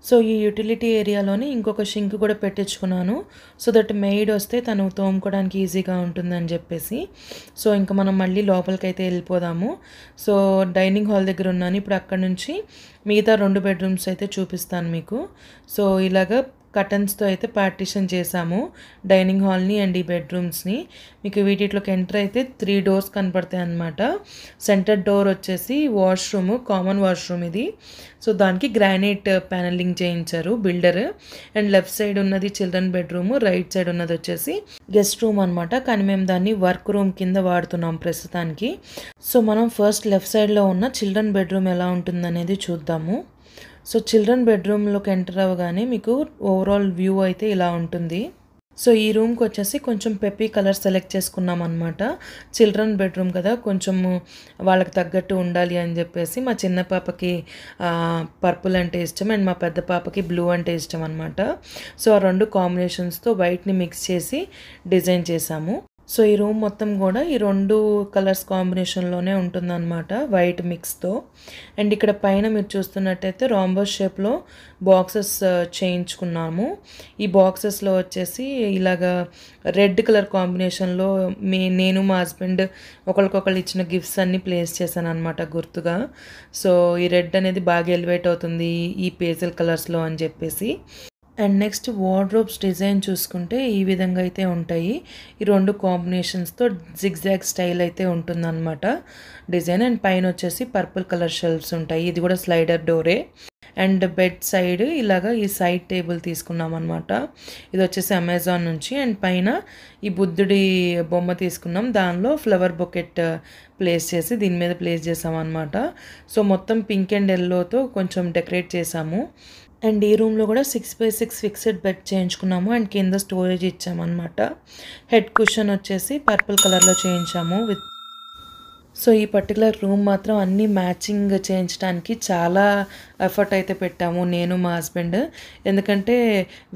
[SPEAKER 1] సో ఈ యూటిలిటీ ఏరియాలోనే ఇంకొక షింక్ కూడా పెట్టించుకున్నాను. సో దట్ మెయిడ్ వస్తే తను తోముకోవడానికి ఈజీగా ఉంటుందని చెప్పేసి. సో ఇంకా మనం మళ్ళీ లోపలికి అయితే వెళ్ళిపోదాము. సో డైనింగ్ హాల్ దగ్గర ఉన్నాను. ఇప్పుడు అక్కడ నుంచి మిగతా రెండు బెడ్రూమ్స్ అయితే చూపిస్తాను మీకు. సో ఇలాగ కటన్స్తో అయితే పార్టిషన్ చేశాము డైనింగ్ హాల్ని అండ్ ఈ బెడ్రూమ్స్ని. మీకు వీటిలోకి ఎంటర్ అయితే త్రీ డోర్స్ కనపడతాయి అన్నమాట. సెంటర్ డోర్ వచ్చేసి వాష్రూమ్ కామన్ వాష్రూమ్ ఇది. సో దానికి గ్రానైట్ ప్యానలింగ్ చేయించారు బిల్డర్. అండ్ లెఫ్ట్ సైడ్ ఉన్నది చిల్డ్రన్ బెడ్రూమ్ రైట్ సైడ్ ఉన్నది వచ్చేసి గెస్ట్ రూమ్ అనమాట కానీ మేము దాన్ని వర్క్ రూమ్ కింద వాడుతున్నాం ప్రస్తుతానికి. సో మనం ఫస్ట్ లెఫ్ట్ సైడ్లో ఉన్న చిల్డ్రన్ బెడ్రూమ్ ఎలా ఉంటుందనేది చూద్దాము. సో చిల్డ్రన్ బెడ్రూమ్లోకి ఎంటర్ అవ్వగానే మీకు ఓవరాల్ వ్యూ అయితే ఇలా ఉంటుంది. సో ఈ రూమ్కి వచ్చేసి కొంచెం పెప్పీ కలర్ సెలెక్ట్ చేసుకున్నాం అనమాట చిల్డ్రన్ బెడ్రూమ్ కదా కొంచెము వాళ్ళకి తగ్గట్టు ఉండాలి అని చెప్పేసి మా చిన్న పాపకి పర్పుల్ అంటే ఇష్టం అండ్ మా పెద్ద పాపకి బ్లూ అంటే ఇష్టం అనమాట సో ఆ రెండు కాంబినేషన్స్తో వైట్ని మిక్స్ చేసి డిజైన్ చేసాము. సో ఈ రూమ్ మొత్తం కూడా ఈ రెండు కలర్స్ కాంబినేషన్లోనే ఉంటుందన్నమాట వైట్ మిక్స్తో. అండ్ ఇక్కడ పైన మీరు చూస్తున్నట్టయితే రాంబస్ షేప్లో బాక్సెస్ చేయించుకున్నాము. ఈ బాక్సెస్లో వచ్చేసి ఇలాగా రెడ్ కలర్ కాంబినేషన్లో మీ నేను మా హస్బెండ్ ఒకరికొకరు ఇచ్చిన గిఫ్ట్స్ అన్నీ ప్లేస్ చేశాను అనమాట గుర్తుగా. సో ఈ రెడ్ అనేది బాగా ఎలివేట్ అవుతుంది ఈ పేజల్ కలర్స్లో అని చెప్పేసి. అండ్ నెక్స్ట్ వార్డ్రోబ్స్ డిజైన్ చూసుకుంటే ఈ విధంగా అయితే ఉంటాయి. ఈ రెండు కాంబినేషన్స్తో జిగ్జాగ్ స్టైల్ అయితే ఉంటుందన్నమాట. డిజైన్ అండ్ పైన వచ్చేసి పర్పుల్ కలర్ షెల్ఫ్స్ ఉంటాయి. ఇది కూడా స్లైడర్ డోరే అండ్ బెడ్ సైడ్ ఇలాగా ఈ సైడ్ టేబుల్ తీసుకున్నాం అనమాట ఇది వచ్చేసి అమెజాన్ నుంచి. అండ్ పైన ఈ బుద్ధుడి బొమ్మ తీసుకున్నాం. దానిలో ఫ్లవర్ బొకెట్ ప్లేస్ చేసి దీని మీద ప్లేస్ చేసాం అనమాట సో మొత్తం పింక్ అండ్ ఎల్లోతో కొంచెం డెకరేట్ చేసాము. అండ్ ఈ రూమ్లో కూడా six by six fixed bed చేయించుకున్నాము and కింద స్టోరేజ్ ఇచ్చామన్నమాట. హెడ్ కుషన్ వచ్చేసి పర్పుల్ కలర్లో చేయించాము విత్ సో ఈ పర్టికులర్ రూమ్ మాత్రం అన్నీ మ్యాచింగ్ చేయించడానికి చాలా ఎఫర్ట్ అయితే పెట్టాము నేను మా హస్బెండ్. ఎందుకంటే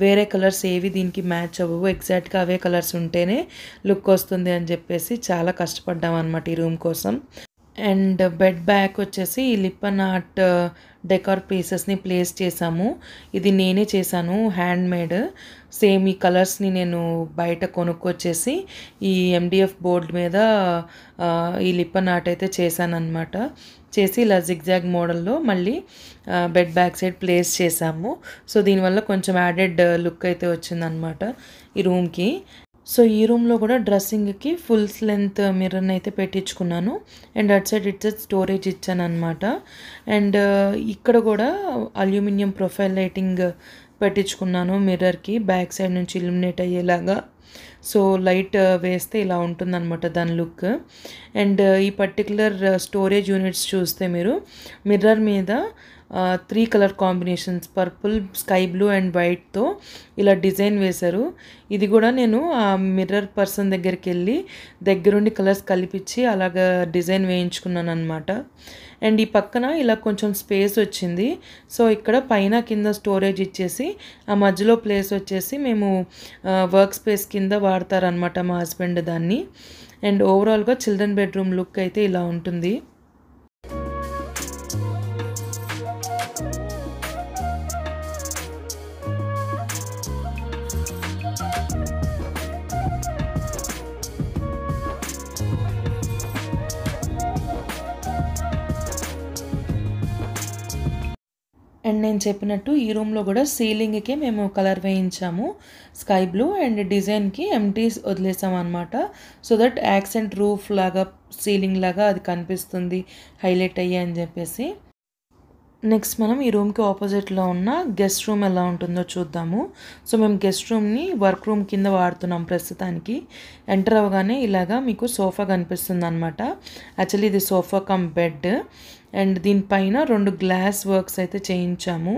[SPEAKER 1] వేరే కలర్స్ ఏవి దీనికి మ్యాచ్ అవ్వవు. ఎగ్జాక్ట్గా అవే కలర్స్ ఉంటేనే లుక్ వస్తుంది అని చెప్పేసి చాలా కష్టపడ్డాం అనమాట ఈ రూమ్ కోసం. అండ్ బెడ్ బ్యాక్ వచ్చేసి ఈ లిప్పన్ ఆర్ట్ uh, డెకార్ పీసెస్ని ప్లేస్ చేసాము ఇది నేనే చేశాను హ్యాండ్ మేడ్ సేమ్ ఈ కలర్స్ని నేను బయట కొనుక్కొచ్చేసి ఈ ఎండిఎఫ్ బోర్డ్ మీద uh, ఈ లిప్పన్ ఆర్ట్ అయితే చేశానమాట చేసి ఇలా జిగ్జాగ్ మోడల్లో మళ్ళీ uh, bed back side place చేసాము సో దీనివల్ల కొంచెం యాడెడ్ లుక్ అయితే వచ్చిందనమాట ఈ రూమ్కి. సో ఈ రూమ్లో కూడా డ్రెస్సింగ్కి ఫుల్ లెంత్ మిర్రర్ని అయితే పెట్టించుకున్నాను. And at side it side storage ఇచ్చాను అనమాట అండ్ ఇక్కడ కూడా అల్యూమినియం ప్రొఫైల్ లైటింగ్ పెట్టించుకున్నాను మిర్రర్కి. బ్యాక్ సైడ్ నుంచి ఇల్యూమినేట్ అయ్యేలాగా. సో లైట్ వేస్తే ఇలా ఉంటుందన్నమాట దాని లుక్. అండ్ ఈ పర్టికులర్ స్టోరేజ్ యూనిట్స్ చూస్తే మీరు మిర్రర్ మీద three colour combinations purple sky blue and వైట్తో ఇలా డిజైన్ వేశారు. ఇది కూడా నేను ఆ మిర్రర్ పర్సన్ దగ్గరికి వెళ్ళి దగ్గరుండి కలర్స్ కలిపించి అలాగా డిజైన్ వేయించుకున్నాను అనమాట అండ్ ఈ పక్కన ఇలా కొంచెం స్పేస్ వచ్చింది. సో ఇక్కడ పైన కింద స్టోరేజ్ ఇచ్చేసి ఆ మధ్యలో ప్లేస్ వచ్చేసి మేము వర్క్ స్పేస్ కింద వాడతారనమాట మా హస్బెండ్ దాన్ని. అండ్ ఓవరాల్గా చిల్డ్రన్ బెడ్రూమ్ లుక్ అయితే ఇలా ఉంటుంది. నేను చెప్పినట్టు ఈ రూమ్లో కూడా సీలింగ్కి మేము కలర్ వేయించాము. స్కై బ్లూ అండ్ డిజైన్కి ఎంటీస్ వదిలేసాం అనమాట సో దట్ యాక్సెంట్ రూఫ్ లాగా సీలింగ్ లాగా అది కనిపిస్తుంది హైలైట్ అయ్యా అని చెప్పేసి. నెక్స్ట్ మనం ఈ రూమ్కి ఆపోజిట్లో ఉన్న గెస్ట్ రూమ్ ఎలా ఉంటుందో చూద్దాము. సో మేము గెస్ట్ రూమ్ని వర్క్ రూమ్ కింద వాడుతున్నాం ప్రస్తుతానికి. ఎంటర్ అవ్వగానే ఇలాగా మీకు సోఫా కనిపిస్తుంది అనమాట యాక్చువల్లీ ఇది సోఫా కమ్ బెడ్ అండ్ దీనిపైన రెండు గ్లాస్ వర్క్స్ అయితే చేయించాము.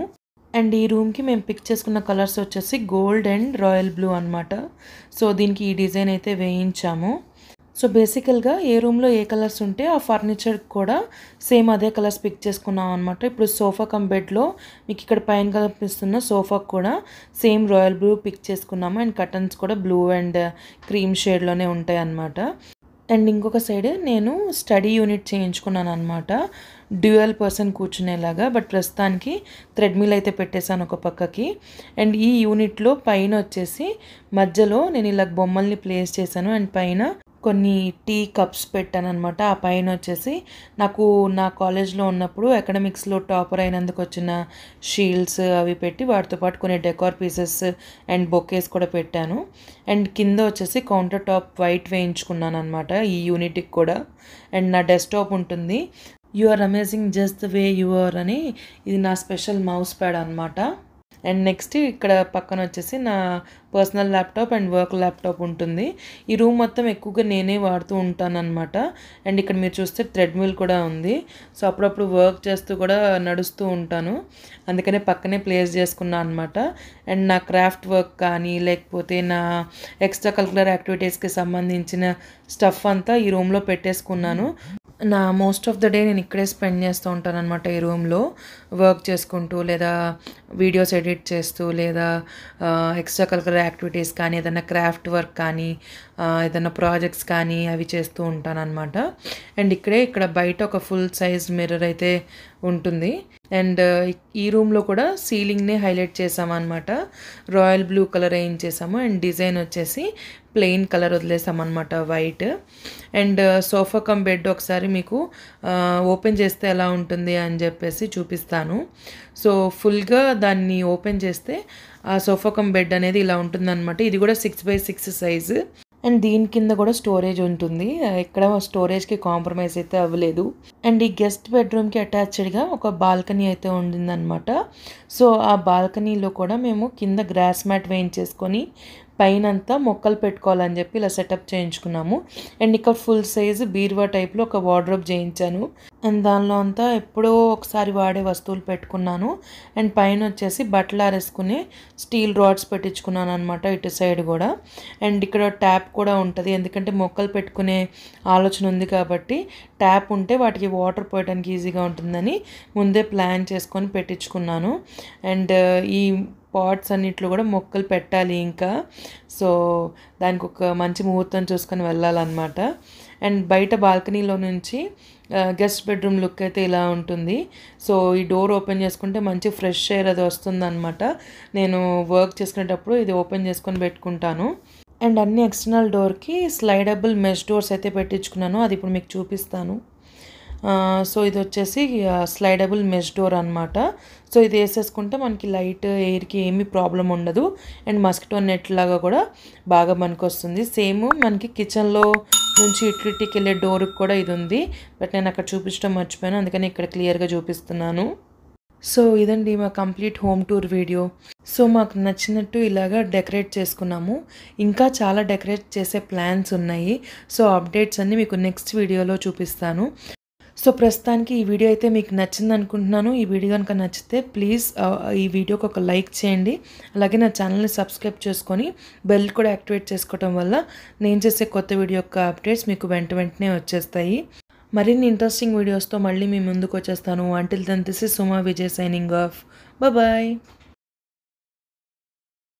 [SPEAKER 1] అండ్ ఈ రూమ్కి మేము పిక్ చేసుకున్న కలర్స్ వచ్చేసి గోల్డ్ అండ్ రాయల్ బ్లూ అనమాట సో దీనికి ఈ డిజైన్ అయితే వేయించాము. సో బేసికల్గా ఏ రూమ్లో ఏ కలర్స్ ఉంటే ఆ ఫర్నిచర్ కూడా సేమ్ అదే కలర్స్ పిక్ చేసుకున్నాం అనమాట ఇప్పుడు సోఫా కమ్ బెడ్లో మీకు ఇక్కడ పైన కనిపిస్తున్న సోఫా కూడా సేమ్ రాయల్ బ్లూ పిక్ చేసుకున్నాము. అండ్ కటన్స్ కూడా బ్లూ అండ్ క్రీమ్ షేడ్లోనే ఉంటాయి అన్నమాట. అండ్ ఇంకొక సైడ్ నేను స్టడీ యూనిట్ చేయించుకున్నాను అనమాట డ్యూయల్ పర్సన్ కూర్చునేలాగా బట్ ప్రస్తుతానికి థ్రెడ్మిల్ అయితే పెట్టేశాను ఒక పక్కకి. అండ్ ఈ యూనిట్లో పైన వచ్చేసి మధ్యలో నేను ఇలా బొమ్మల్ని ప్లేస్ చేశాను. అండ్ పైన కొన్ని టీ కప్స్ పెట్టాను అనమాట ఆ పైన వచ్చేసి నాకు నా కాలేజ్లో ఉన్నప్పుడు ఎకడమిక్స్లో టాపర్ అయినందుకు వచ్చిన షీల్డ్స్ అవి పెట్టి వాటితో పాటు కొన్ని డెకార్ పీసెస్ అండ్ బొకేస్ కూడా పెట్టాను. అండ్ కింద వచ్చేసి కౌంటర్ టాప్ వైట్ వేయించుకున్నాను అనమాట ఈ యూనిట్కి కూడా. అండ్ నా డెస్క్టాప్ ఉంటుంది. You are amazing just the way you are అని ఇది నా స్పెషల్ మౌస్ ప్యాడ్ అనమాట అండ్ నెక్స్ట్ ఇక్కడ పక్కన వచ్చేసి నా personal laptop and work laptop ఉంటుంది. ఈ రూమ్ మొత్తం ఎక్కువగా నేనే వాడుతూ ఉంటానన్నమాట. అండ్ ఇక్కడ మీరు చూస్తే థ్రెడ్మిల్ కూడా ఉంది. సో అప్పుడప్పుడు వర్క్ చేస్తూ కూడా నడుస్తూ ఉంటాను. అందుకనే పక్కనే ప్లేస్ చేసుకున్నాను అనమాట అండ్ నా క్రాఫ్ట్ వర్క్ కానీ లేకపోతే నా ఎక్స్ట్రా కరికులర్ యాక్టివిటీస్కి సంబంధించిన స్టఫ్ అంతా ఈ రూమ్లో పెట్టేసుకున్నాను. నా మోస్ట్ ఆఫ్ ద డే నేను ఇక్కడే స్పెండ్ చేస్తూ ఉంటాను అనమాట ఈ రూమ్లో. వర్క్ చేసుకుంటూ లేదా వీడియోస్ ఎడిట్ చేస్తూ లేదా ఎక్స్ట్రా కరికులర్ యాక్టివిటీస్ కానీ ఏదైనా క్రాఫ్ట్ వర్క్ కానీ ఏదైనా ప్రాజెక్ట్స్ కానీ అవి చేస్తూ ఉంటాను అనమాట అండ్ ఇక్కడే ఇక్కడ బయట ఒక ఫుల్ సైజ్ మిర్రర్ అయితే ఉంటుంది. అండ్ ఈ రూమ్లో కూడా సీలింగ్ని హైలైట్ చేసామన్నమాట రాయల్ బ్లూ కలర్ వేయించేసాము అండ్ డిజైన్ వచ్చేసి plain colour వదిలేసామన్నమాట white and sofa come bed ఒకసారి మీకు ఓపెన్ చేస్తే ఎలా ఉంటుంది అని చెప్పేసి చూపిస్తాను. సో ఫుల్గా దాన్ని ఓపెన్ చేస్తే ఆ సోఫా బెడ్ అనేది ఇలా ఉంటుందన్నమాట. ఇది కూడా six by six size and దీని కింద కూడా స్టోరేజ్ ఉంటుంది. ఇక్కడ స్టోరేజ్కి కాంప్రమైజ్ అయితే అవ్వలేదు. అండ్ ఈ గెస్ట్ బెడ్రూమ్కి అటాచ్డ్గా ఒక బాల్కనీ అయితే ఉండిందనమాట సో ఆ బాల్కనీలో కూడా మేము కింద గ్రాస్ మ్యాట్ వేయించేసుకొని పైనంతా మొక్కలు పెట్టుకోవాలని చెప్పి ఇలా సెటప్ చేయించుకున్నాము. అండ్ ఇక్కడ ఫుల్ సైజు బీరువా టైప్లో ఒక వార్డ్రోబ్ చేయించాను. అండ్ దానిలో అంతా ఎప్పుడో ఒకసారి వాడే వస్తువులు పెట్టుకున్నాను. అండ్ పైన వచ్చేసి బట్టలు ఆరేసుకునే స్టీల్ రాడ్స్ పెట్టించుకున్నాను అనమాట ఇటు సైడ్ కూడా. అండ్ ఇక్కడ ట్యాప్ కూడా ఉంటుంది. ఎందుకంటే మొక్కలు పెట్టుకునే ఆలోచన ఉంది కాబట్టి ట్యాప్ ఉంటే వాటికి వాటర్ పోయడానికి ఈజీగా ఉంటుందని ముందే ప్లాన్ చేసుకొని పెట్టించుకున్నాను. అండ్ ఈ పాట్స్ అన్నిట్లో కూడా మొక్కలు పెట్టాలి ఇంకా. సో దానికి ఒక మంచి ముహూర్తం చూసుకొని వెళ్ళాలన్నమాట. అండ్ బయట బాల్కనీలో నుంచి గెస్ట్ బెడ్రూమ్ లుక్ అయితే ఇలా ఉంటుంది. సో ఈ డోర్ ఓపెన్ చేసుకుంటే మంచి ఫ్రెష్ ఎయిర్ అది వస్తుందన్నమాట. నేను వర్క్ చేసుకునేటప్పుడు ఇది ఓపెన్ చేసుకొని పెట్టుకుంటాను. అండ్ అన్ని ఎక్స్టర్నల్ డోర్కి స్లైడబుల్ మెష్ డోర్స్ అయితే పెట్టించుకున్నాను. అది ఇప్పుడు మీకు చూపిస్తాను. సో ఇది వచ్చేసి స్లైడబుల్ మెష్ డోర్ అనమాట సో ఇది వేసేసుకుంటే మనకి లైట్ ఎయిర్కి ఏమీ ప్రాబ్లం ఉండదు. అండ్ మస్కిటో నెట్ లాగా కూడా బాగా మనకు వస్తుంది సేమ్ మనకి కిచెన్లో నుంచి ఇట్లిటికి వెళ్ళే డోర్కి కూడా ఇది ఉంది. బట్ నేను అక్కడ చూపించడం మర్చిపోయాను. అందుకని ఇక్కడ క్లియర్గా చూపిస్తున్నాను. సో ఇదండి మా complete home tour video so మాకు నచ్చినట్టు ఇలాగా డెకరేట్ చేసుకున్నాము. ఇంకా చాలా డెకరేట్ చేసే ప్లాన్స్ ఉన్నాయి. సో అప్డేట్స్ అన్నీ మీకు నెక్స్ట్ వీడియోలో చూపిస్తాను. సో ప్రస్తుతానికి ఈ వీడియో అయితే మీకు నచ్చింది అనుకుంటున్నాను. ఈ వీడియో కనుక నచ్చితే ప్లీజ్ ఈ వీడియోకి ఒక లైక్ చేయండి. అలాగే నా ఛానల్ని సబ్స్క్రైబ్ చేసుకొని బెల్ కూడా యాక్టివేట్ చేసుకోవడం వల్ల నేను చేసే కొత్త వీడియో యొక్క అప్డేట్స్ మీకు వెంట వెంటనే వచ్చేస్తాయి. మరిన్ని ఇంట్రెస్టింగ్ వీడియోస్తో మళ్ళీ మీ ముందుకు వచ్చేస్తాను. Until then this is Suma Vijay signing off bye